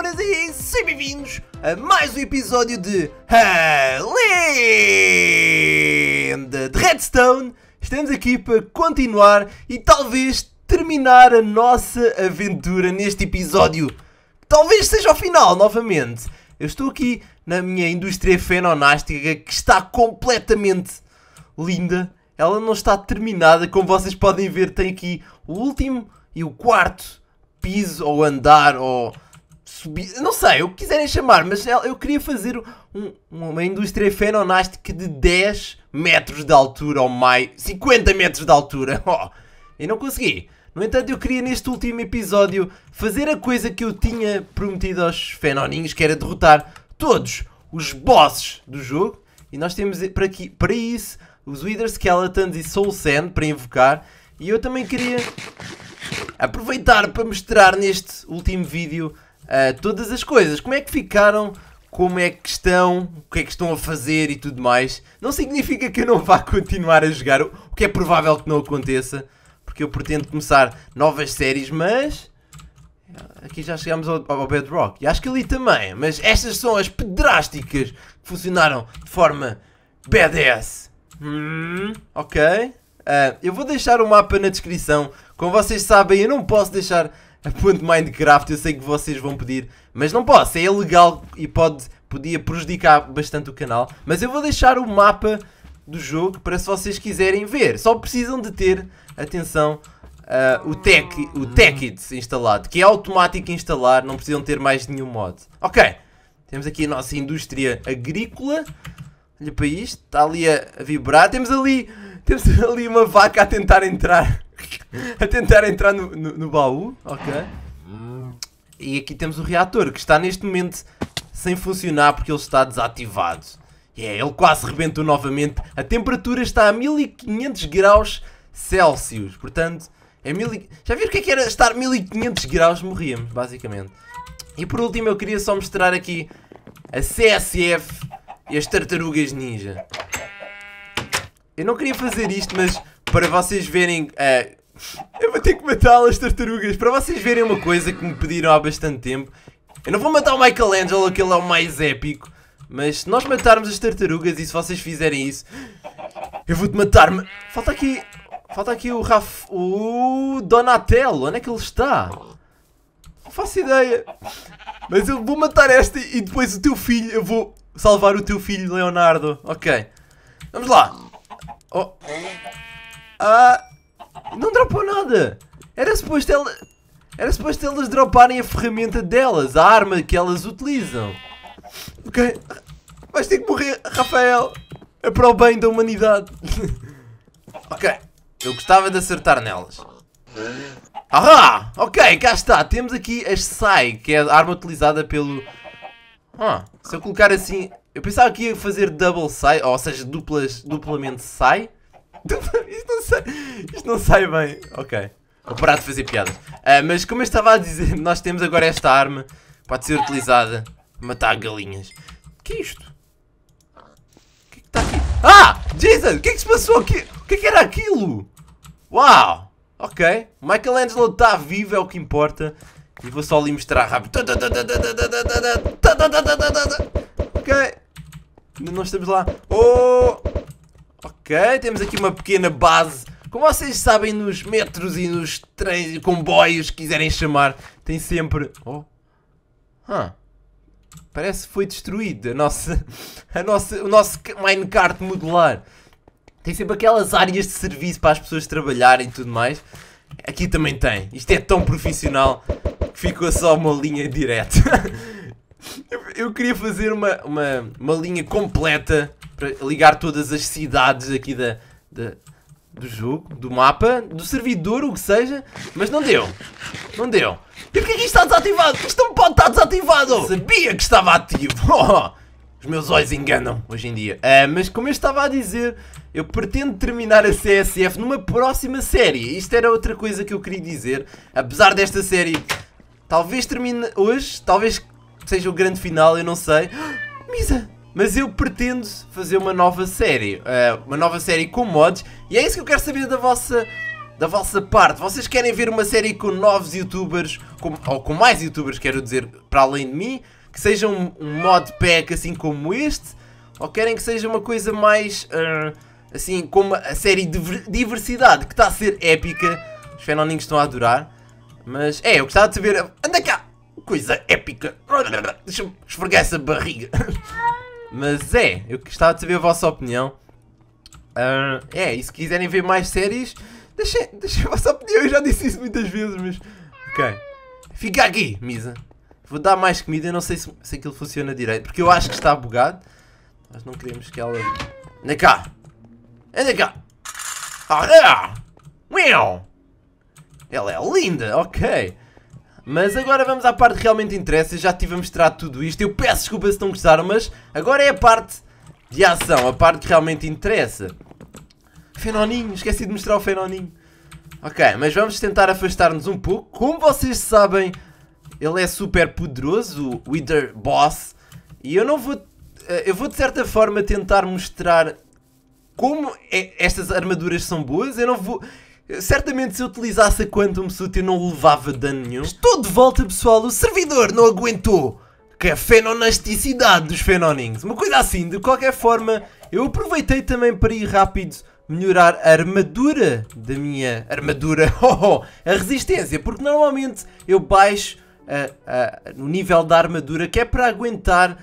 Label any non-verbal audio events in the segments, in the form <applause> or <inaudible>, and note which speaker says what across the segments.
Speaker 1: Formonas e sejam bem-vindos a mais um episódio de A Lenda de Redstone. Estamos aqui para continuar e talvez terminar a nossa aventura neste episódio. Talvez seja o final novamente. Eu estou aqui na minha indústria fenonástica que está completamente linda. Ela não está terminada, como vocês podem ver, tem aqui o último e o quarto piso ou andar ou subir, não sei, o que quiserem chamar, mas eu queria fazer um, uma indústria fenonástica de 10 metros de altura ou mais, 50 metros de altura. <laughs> Oh, e não consegui. No entanto, eu queria neste último episódio fazer a coisa que eu tinha prometido aos fenoninhos, que era derrotar todos os bosses do jogo. E nós temos para, aqui, para isso os Wither Skeletons e Soul Sand para invocar. E eu também queria aproveitar para mostrar neste último vídeo uh, todas as coisas. Como é que ficaram, como é que estão, o que é que estão a fazer e tudo mais. Não significa que eu não vá <laughs> continuar a jogar, o que é provável que não aconteça. Porque eu pretendo começar novas séries, mas... Aqui já chegamos ao, ao Bedrock. E acho que ali também. Mas estas são as pedrásticas que funcionaram de forma badass. Hum, ok. Uh, eu vou deixar o mapa na descrição como vocês sabem, eu não posso deixar a ponte Minecraft, eu sei que vocês vão pedir, mas não posso, é ilegal e pode, podia prejudicar bastante o canal. Mas eu vou deixar o mapa do jogo para se vocês quiserem ver. Só precisam de ter, atenção, uh, o, tech, o Techit instalado, que é automático instalar, não precisam ter mais nenhum mod. Ok, temos aqui a nossa indústria agrícola. Olha para isto, está ali a, a vibrar. Temos ali, temos <laughs> ali uma vaca a tentar entrar <laughs> a tentar entrar no, no, no, baú, ok. E aqui temos o reator que está neste momento sem funcionar porque ele está desativado. É, ele quase rebentou novamente. A temperatura está a 1500 graus Celsius, portanto, é mil... já viram o que é que era estar 1500 graus? Morríamos, basicamente. E por último eu queria só mostrar aqui a CSF e as tartarugas ninja. Eu não queria fazer isto, mas para vocês verem. Uh, eu vou ter que matar as tartarugas. Para vocês verem uma coisa que me pediram há bastante tempo. Eu não vou matar o Michelangelo, que ele é o mais épico. Mas se nós matarmos as tartarugas e se vocês fizerem isso, eu vou-te matar. Falta aqui. Falta aqui o Raf. O Donatello. Onde é que ele está? Não faço ideia. Mas eu vou matar esta e depois o teu filho. Eu vou salvar o teu filho, Leonardo. Ok. Vamos lá. Oh. Ah, não dropou nada. Era suposto ela... Era suposto elas droparem a ferramenta delas, a arma que elas utilizam. Ok. Vais ter que morrer, Rafael. É para o bem da humanidade. <laughs> ok. Eu gostava de acertar nelas. Ahá! Ok, cá está. Temos aqui as SAI, que é a arma utilizada pelo... Ah, se eu colocar assim... Eu pensava que ia fazer double SAI, ou seja, duplas, duplamente SAI. Isto, não sai, isto não sai bem. Ok. Vou parar de fazer piadas. Uh, mas como eu estava a dizer, nós temos agora esta arma. Pode ser utilizada para matar galinhas. O que é isto? O que é que está aqui? Ah! Jason! O que é que se passou aqui? O que é que era aquilo? Uau! Ok. Michelangelo está vivo, é o que importa. E vou só ali mostrar rápido. Ok. Não estamos lá. Oh! Ok, temos aqui uma pequena base. Como vocês sabem, nos metros e nos trens e comboios, quiserem chamar, tem sempre... Oh. Huh. Parece que foi destruído a nossa, a nossa, o nosso minecart modular. Tem sempre aquelas áreas de serviço para as pessoas trabalharem e tudo mais. Aqui também tem. Isto é tão profissional que ficou só uma linha direta. eu, <laughs> eu, queria fazer uma, uma, uma linha completa para ligar todas as cidades aqui da, da, do jogo, do mapa, do servidor, o que seja, mas não deu. Não deu. E porquê que isto está desativado? Isto não pode estar desativado! Sabia que estava ativo! <laughs> Os meus olhos enganam hoje em dia. Uh, mas como eu estava a dizer, eu pretendo terminar a CSF numa próxima série. Isto era outra coisa que eu queria dizer. Apesar desta série, talvez termine hoje, talvez seja o grande final, eu não sei. <gasps> Misa! Mas eu pretendo fazer uma nova série, uh, uma nova série com mods, e é isso que eu quero saber da vossa, da vossa parte. Vocês querem ver uma série com novos youtubers, com, ou com mais youtubers, quero dizer, para além de mim, que seja um, um mod pack assim como este, ou querem que seja uma coisa mais, uh, assim, como a série de diversidade, que está a ser épica. Os fenoninhos estão a adorar. Mas, é, eu gostava de saber... Anda cá! Coisa épica! Deixa-me esfregar essa barriga. <laughs> Mas é, eu gostava de saber a vossa opinião. Uh, é, e se quiserem ver mais séries, deixem, deixem a vossa opinião. Eu já disse isso muitas vezes, mas. Ok. Fica aqui, Misa. Vou dar mais comida. Não sei se, se aquilo funciona direito, porque eu acho que está bugado. Nós não queremos que ela. Anda cá! Anda cá! Ah, Miau! Ela é linda, ok. Mas agora vamos à parte que realmente interessa. Eu já tive a mostrar tudo isto. Eu peço desculpa se não gostaram, mas agora é a parte de ação, a parte que realmente interessa. Fenoninho, esqueci de mostrar o Fenoninho. Ok, mas vamos tentar afastar-nos um pouco. Como vocês sabem, ele é super poderoso, o Wither Boss. E eu não vou... Eh, eu vou de certa forma tentar mostrar como é, estas armaduras são boas. Eu não vou... Certamente se eu utilizasse a Quantum Suit eu não levava dano nenhum. Estou de volta pessoal, o servidor não aguentou. Que é a fenonasticidade dos fenoninhos. Uma coisa assim, de qualquer forma, eu aproveitei também para ir rápido melhorar a armadura da minha armadura, <laughs> oh, oh, a resistência, porque normalmente eu baixo uh, uh, o nível da armadura que é para aguentar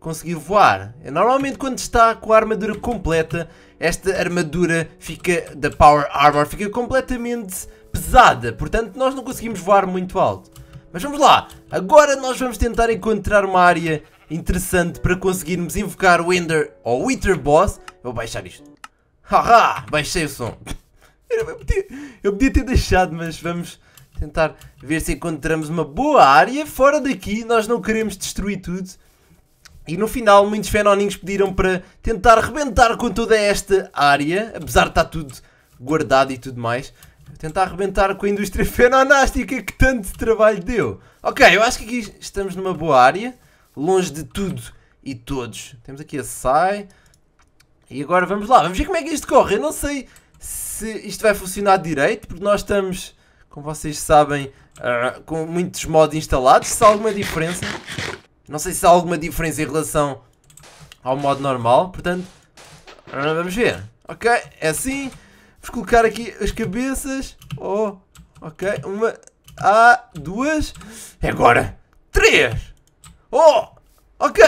Speaker 1: conseguir voar. Normalmente quando está com a armadura completa esta armadura fica, da Power Armor, fica completamente pesada. Portanto, nós não conseguimos voar muito alto. Mas vamos lá. Agora nós vamos tentar encontrar uma área interessante para conseguirmos invocar o Ender ou o Wither Boss. Vou baixar isto. Haha, baixei o som. <laughs> Eu podia, eu podia ter deixado, mas vamos tentar ver se encontramos uma boa área. Fora daqui, nós não queremos destruir tudo. E no final muitos fenoninhos pediram para tentar rebentar com toda esta área, apesar de estar tudo guardado e tudo mais. Tentar arrebentar com a indústria <laughs> fenonástica que tanto trabalho deu. Ok, eu acho que aqui estamos numa boa área, longe de tudo e todos. Temos aqui a SAI. E agora vamos lá, vamos ver como é que isto corre. Eu não sei se isto vai funcionar direito, porque nós estamos, como vocês sabem, uh, com muitos modos instalados. Se há alguma diferença, não sei se há alguma diferença em relação ao modo normal, portanto, vamos ver. Ok, é assim. Vamos colocar aqui as cabeças. Oh, ok, uma, ah, duas. E agora, três. Oh, ok.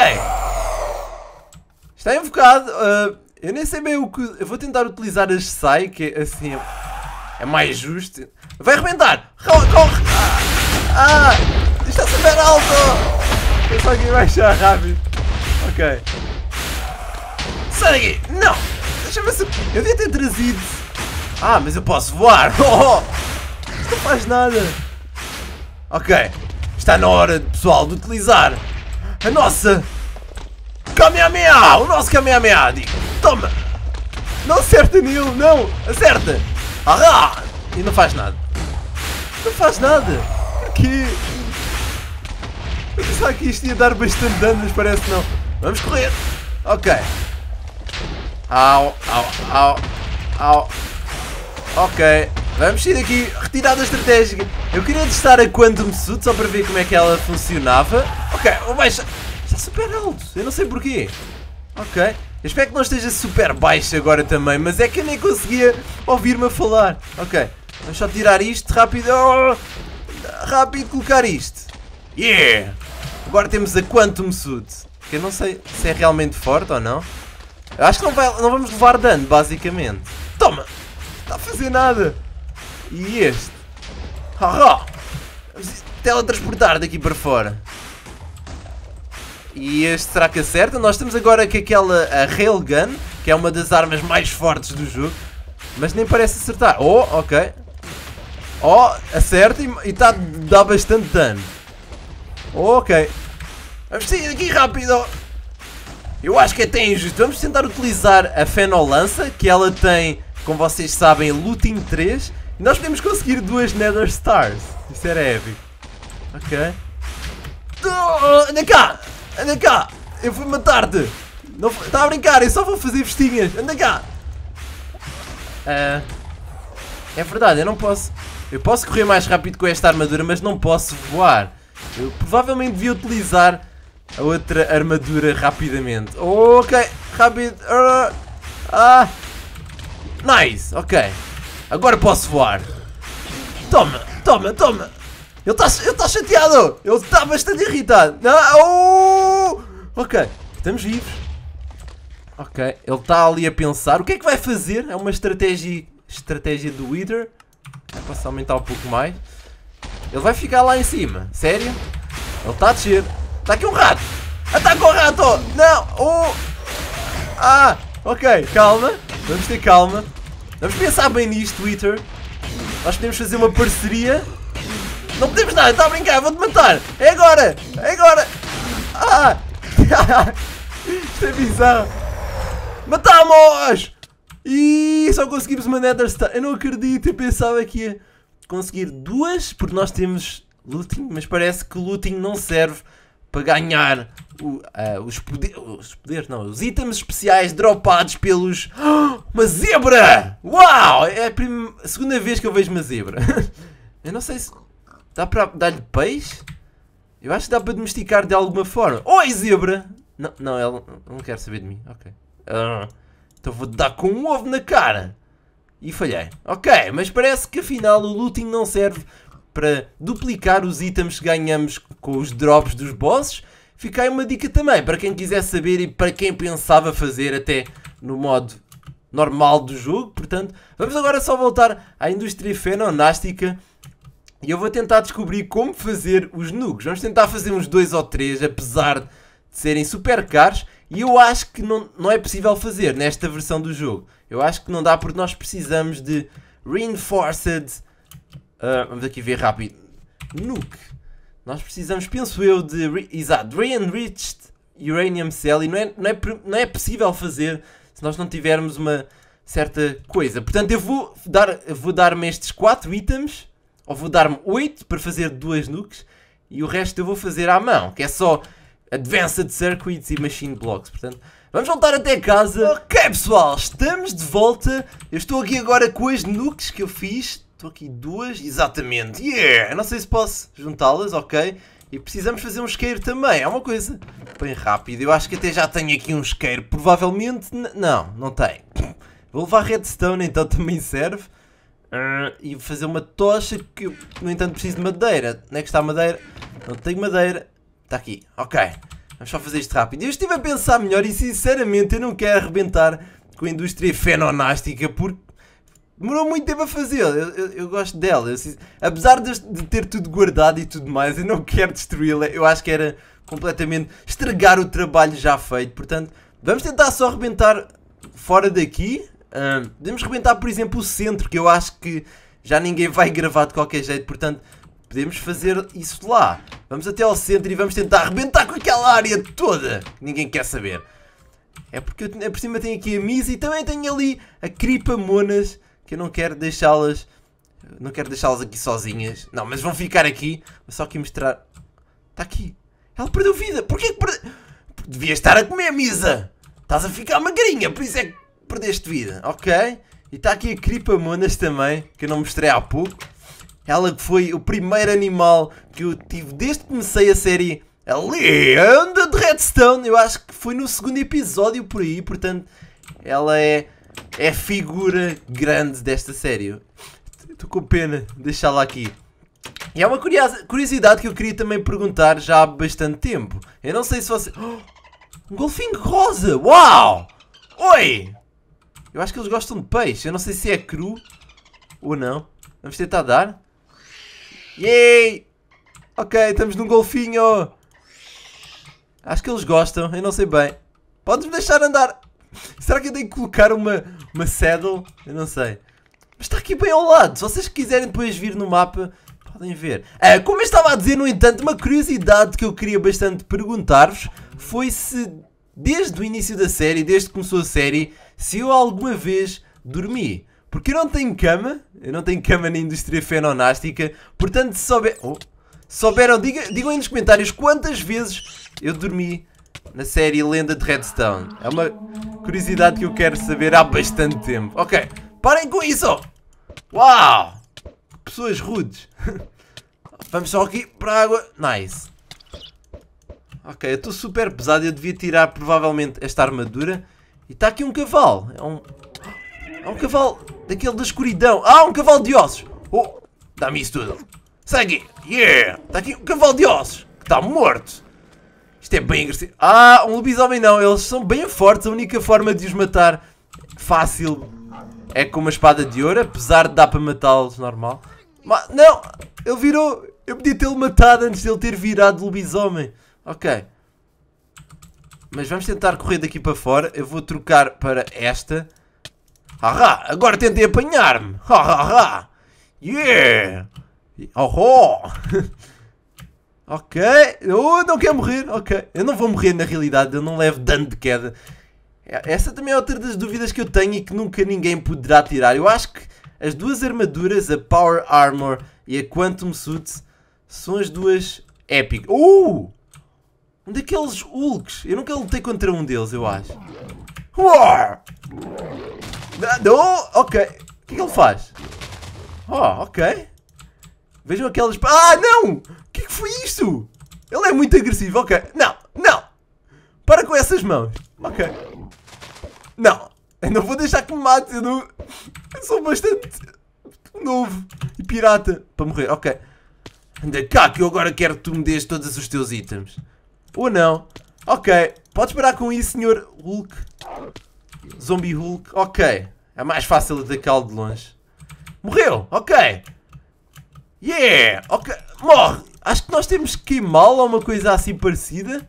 Speaker 1: Está invocado. Uh, eu nem sei bem o que... Eu vou tentar utilizar as SAI, que é assim é mais justo. Vai arrebentar! Corre! corre. Ah! ah! Está super alto! Eu só queria baixar rápido. Ok. Sai daqui! Não! Deixa-me ver se... Eu devia ter trazido... Ah, mas eu posso voar! <laughs> Oh, oh. Não faz nada. Ok. Está na hora, pessoal, de utilizar a nossa... Kamehameha! O nosso Kamehameha! Digo. Toma! Não acerta nele! Não! Acerta! Ah! E não faz nada. Não faz nada. Porquê? Eu pensava que isto ia dar bastante dano, mas parece que não. Vamos correr. Ok. Au, au, au, au. Ok. Vamos sair daqui. Retirada estratégica. Eu queria testar a Quantum Suit só para ver como é que ela funcionava. Ok, o baixo. Está super alto. Eu não sei porquê. Ok. Eu espero que não esteja super baixo agora também, mas é que eu nem conseguia ouvir-me a falar. Ok. Vamos só tirar isto rápido. Oh, rápido colocar isto. Yeah! Agora temos a Quantum Suit. Que eu não sei se é realmente forte ou não. Eu acho que não, vai, não vamos levar dano, basicamente. Toma! Não está a fazer nada. E este? Haha! Vamos teletransportar daqui para fora. E este será que acerta? Nós temos agora que aquela a Railgun, que é uma das armas mais fortes do jogo. Mas nem parece acertar. Oh, ok. Oh, acerta e está a dar bastante dano. Ok. Vamos sair daqui rápido. Eu acho que é até injusto. Vamos tentar utilizar a Fenolança, que ela tem, como vocês sabem, Looting 3. E nós podemos conseguir duas Nether Stars. Isso era épico. Ok. Oh, anda cá! Anda cá! Eu fui matar-te! Está a brincar, eu só vou fazer vestinhas. Anda cá! Uh, É verdade, eu não posso... Eu posso correr mais rápido com esta armadura, mas não posso voar. Eu provavelmente devia utilizar a outra armadura rapidamente. Ok, rápido. Ah, ah. Nice, ok. Agora posso voar. Toma, toma, toma. Ele está tá chateado. Ele está bastante irritado. Não, oh! Ok, estamos vivos. Ok, ele está ali a pensar. O que é que vai fazer? É uma estratégia, estratégia do Wither. Posso aumentar um pouco mais. Ele vai ficar lá em cima. Sério? Ele está a descer. Está aqui um rato. Ataca o rato. Não. Oh. Ah. Ok. Calma. Vamos ter calma. Vamos pensar bem nisto, Twitter. Nós podemos fazer uma parceria. Não podemos nada. Está a brincar. Vou-te matar. É agora. É agora. Ah. <laughs> Isto é bizarro. Matamos! E só conseguimos uma Nether Star. Eu não acredito. Eu pensava que ia conseguir duas, porque nós temos looting, mas parece que looting não serve para ganhar o, uh, os, poder, os poderes, não, os itens especiais dropados pelos. <gasps> uma zebra! Uau! É a, prim... a segunda vez que eu vejo uma zebra. <laughs> eu não sei se. Dá para dar-lhe peixe? Eu acho que dá para domesticar de alguma forma. Oi, zebra! Não, não, ela não quer saber de mim. Ok. Uh, então vou dar com um ovo na cara. E falhei. Ok, mas parece que afinal o looting não serve para duplicar os itens que ganhamos com os drops dos bosses. Fica aí uma dica também para quem quiser saber e para quem pensava fazer até no modo normal do jogo. Portanto, vamos agora só voltar à indústria fenonástica e eu vou tentar descobrir como fazer os nukes. Vamos tentar fazer uns dois ou três, apesar de serem super caros. E eu acho que não, não é possível fazer nesta versão do jogo. Eu acho que não dá porque nós precisamos de Reinforced. Uh, vamos aqui ver rápido. Nuke. Nós precisamos, penso eu, de. Exato, Re-Enriched Uranium Cell. E não é, não, é, não é possível fazer se nós não tivermos uma certa coisa. Portanto, eu vou dar-me vou dar estes 4 itens. Ou vou dar-me 8 para fazer duas nukes. E o resto eu vou fazer à mão. Que é só Advanced Circuits e Machine Blocks. Portanto, vamos voltar até casa. Ok, pessoal, estamos de volta. Eu estou aqui agora com as nukes que eu fiz. Estou aqui duas, exatamente. Yeah! Eu não sei se posso juntá-las, ok. E precisamos fazer um isqueiro também. É uma coisa bem rápida. Eu acho que até já tenho aqui um isqueiro. Provavelmente, não, não tem. <clears throat> Vou levar redstone, então <laughs> também serve. Uh, e fazer uma tocha que, no entanto, preciso de madeira. Onde é que está a madeira? Não tenho madeira. Está aqui. Ok. Vamos só fazer isto rápido. Eu estive a pensar melhor e sinceramente eu não quero arrebentar com a indústria fenonástica porque demorou muito tempo a fazer. Eu, eu, eu gosto dela. Eu, apesar de, de, ter tudo guardado e tudo mais, eu não quero destruí-la. Eu acho que era completamente estragar o trabalho já feito. Portanto, vamos tentar só arrebentar fora daqui. Uh, podemos por exemplo, o centro, que eu acho que já ninguém vai gravar de qualquer jeito. Portanto, podemos fazer isso lá. Vamos até ao centro e vamos tentar arrebentar com aquela área toda ninguém quer saber. É porque eu, é por cima tenho aqui a Misa e também tenho ali a Cripa Monas que eu não quero deixá-las. Não quero deixá-las aqui sozinhas. Não, mas vão ficar aqui. Vou só aqui mostrar. Está aqui. Ela perdeu vida. Porquê que perdeu? Devia estar a comer Misa. Estás a ficar magrinha, por isso é que perdeste vida. Ok? E está aqui a Cripa Monas também, que eu não mostrei há pouco. Ela que foi o primeiro animal que eu tive desde que comecei a série a Lenda de Redstone. Eu acho que foi no segundo episódio por aí, portanto, ela é, é figura grande desta série. Estou com pena de deixá-la aqui. E é uma curiosidade que eu queria também perguntar já há bastante tempo. Eu não sei se você. Oh, um golfinho rosa! Uau! Oi! Eu acho que eles gostam de peixe. Eu não sei se é cru ou não. Vamos tentar dar. Yay! Ok, estamos num golfinho. Acho que eles gostam, eu não sei bem. Podes-me deixar andar. Será que eu tenho que colocar uma, uma saddle? Eu não sei. Mas está aqui bem ao lado. Se vocês quiserem depois vir no mapa, podem ver. Ah, como eu estava a dizer, no entanto, uma curiosidade que eu queria bastante perguntar-vos foi se, desde o início da série, desde que começou a série, se eu alguma vez dormi. Porque eu não tenho cama, eu não tenho cama na indústria fenonástica, portanto, se souber, oh, souberam, diga, digam aí nos comentários quantas vezes eu dormi na série Lenda de Redstone. É uma curiosidade que eu quero saber há bastante tempo. Ok, parem com isso! Uau! Pessoas rudes. <laughs> Vamos só aqui para a água. Nice. Ok, eu estou super pesado. Eu devia tirar provavelmente esta armadura. E está aqui um cavalo. É um... É um cavalo daquele da escuridão. Ah, um cavalo de ossos. Oh, dá-me isso tudo. Segue. Yeah. Está aqui um cavalo de ossos. Que está morto. Isto é bem agressivo. Ah, um lobisomem não. Eles são bem fortes. A única forma de os matar fácil é com uma espada de ouro. Apesar de dar para matá-los normal. Mas, não. Ele virou. Eu podia tê-lo matado antes de ele ter virado lobisomem. Ok. Mas vamos tentar correr daqui para fora. Eu vou trocar para esta. Haha, agora tentei apanhar-me. Hahaha. Yeah. Oh, <laughs> ok. Oh, não quer morrer. Ok. Eu não vou morrer na realidade. Eu não levo dano de queda. Essa também é outra das dúvidas que eu tenho e que nunca ninguém poderá tirar. Eu acho que as duas armaduras, a Power Armor e a Quantum Suit, são as duas épicas. Uh! Um daqueles Hulks. Eu nunca lutei contra um deles, eu acho. Uar! Não, ok. O que é que ele faz? Oh, ok. Vejam aquelas... Ah, não! O que é que foi isto? Ele é muito agressivo, ok. Não, não! Para com essas mãos. Ok. Não. Eu não vou deixar que me mate. Eu, não... eu sou bastante novo e pirata para morrer. Ok. Anda cá que eu agora quero que tu me dês todos os teus itens. Ou não. Ok. Pode parar com isso, senhor Hulk. Zombie Hulk. Ok. É mais fácil atacá-lo de longe. Morreu. Ok. Yeah. Ok. Morre. Acho que nós temos que queimá-lo ou uma coisa assim parecida.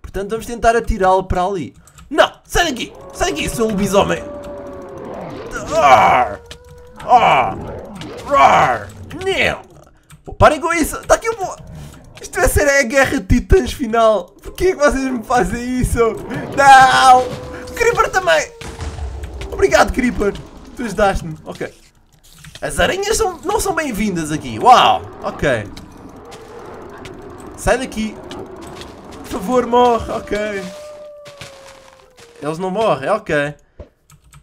Speaker 1: Portanto, vamos tentar atirá-lo para ali. Não. Sai daqui. Sai daqui, seu lobisomem. Arr. Arr. Arr. Não. Parem com isso. Está aqui um... Isto vai ser a guerra de titãs final. Porquê que vocês me fazem isso? Não! Creeper também! Obrigado, Creeper. Tu ajudaste-me. Ok. As aranhas são, não são bem-vindas aqui. Uau! Ok. Sai daqui. Por favor, morre. Ok. Eles não morrem. Ok.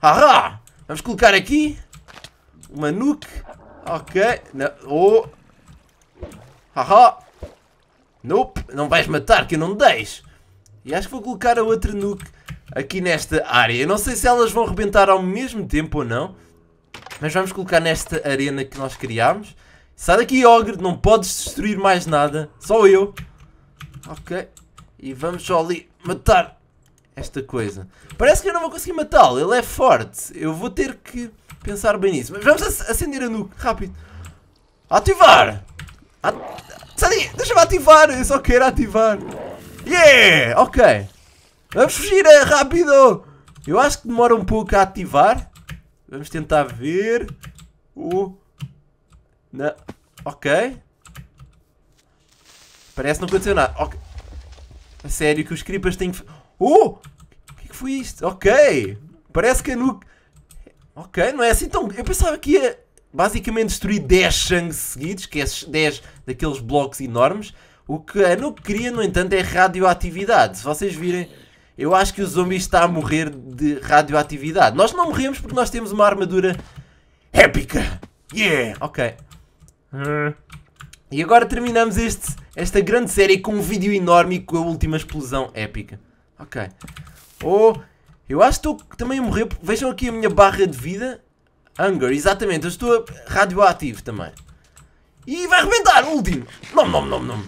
Speaker 1: Haha! Vamos colocar aqui uma nuke. Ok. Não. Oh. Haha. Nope, não vais matar que eu não deixo. E acho que vou colocar a outra nuke aqui nesta área. Eu não sei se elas vão rebentar ao mesmo tempo ou não. Mas vamos colocar nesta arena que nós criámos. Sai daqui, Ogre. Não podes destruir mais nada. Só eu. Ok. E vamos só ali matar esta coisa. Parece que eu não vou conseguir matá-lo. Ele é forte. Eu vou ter que pensar bem nisso. Mas vamos acender a nuke. Rápido. Ativar. At Sai deixa-me ativar, eu só quero ativar. Yeah, ok. Vamos fugir, é rápido. Eu acho que demora um pouco a ativar. Vamos tentar ver. O... Não. Ok. Parece não aconteceu nada. A sério que os creepers têm que... Oh! O que, é que foi isto? Ok. Parece que a nuke... Ok, não é assim tão... Eu pensava que ia basicamente destruir 10 Shangs seguidos, que é 10 daqueles blocos enormes. O que a Nuke queria, no entanto, é radioatividade. Se vocês virem, eu acho que o zombie está a morrer de radioatividade. Nós não morremos porque nós temos uma armadura épica. Yeah! Ok. E agora terminamos este, esta grande série com um vídeo enorme e com a última explosão épica. Ok. Oh, eu acho que estou também a morrer. Vejam aqui a minha barra de vida. Hunger, exatamente, eu estou radioativo também. E vai arrebentar, último. Nom, nom, nom, nom.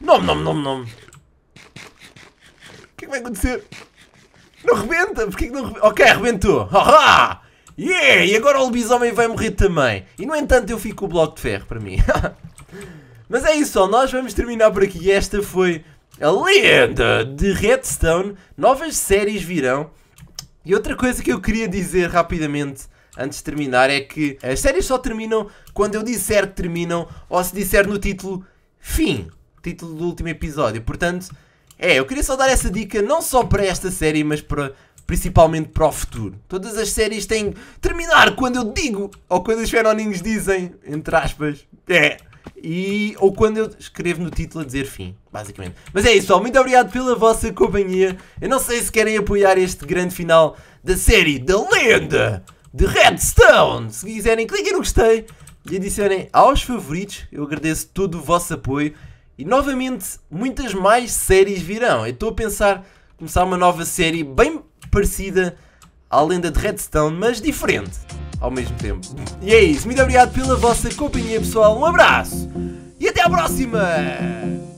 Speaker 1: Nom, nom, nom, nom. O que é que vai acontecer? Não rebenta, porquê que não rebenta? Ok, arrebentou. Haha! Yeah! E agora o lobisomem vai morrer também. E no entanto eu fico com o bloco de ferro para mim. <laughs> Mas é isso, nós vamos terminar por aqui. Esta foi a lenda de Redstone. Novas séries virão. E outra coisa que eu queria dizer rapidamente antes de terminar, é que as séries só terminam quando eu disser que terminam ou se disser no título fim, título do último episódio. Portanto, é, eu queria só dar essa dica não só para esta série, mas para principalmente para o futuro. Todas as séries têm que terminar quando eu digo, ou quando os fenómenos dizem, entre aspas, é. E, ou quando eu escrevo no título a dizer fim, basicamente. Mas é isso. Muito obrigado pela vossa companhia. Eu não sei se querem apoiar este grande final da série da lenda de Redstone. Se quiserem, cliquem no gostei e adicionem aos favoritos. Eu agradeço todo o vosso apoio. E novamente, muitas mais séries virão. Eu estou a pensar começar uma nova série bem parecida à lenda de Redstone, mas diferente ao mesmo tempo. E é isso. Muito obrigado pela vossa companhia, pessoal. Um abraço e até à próxima!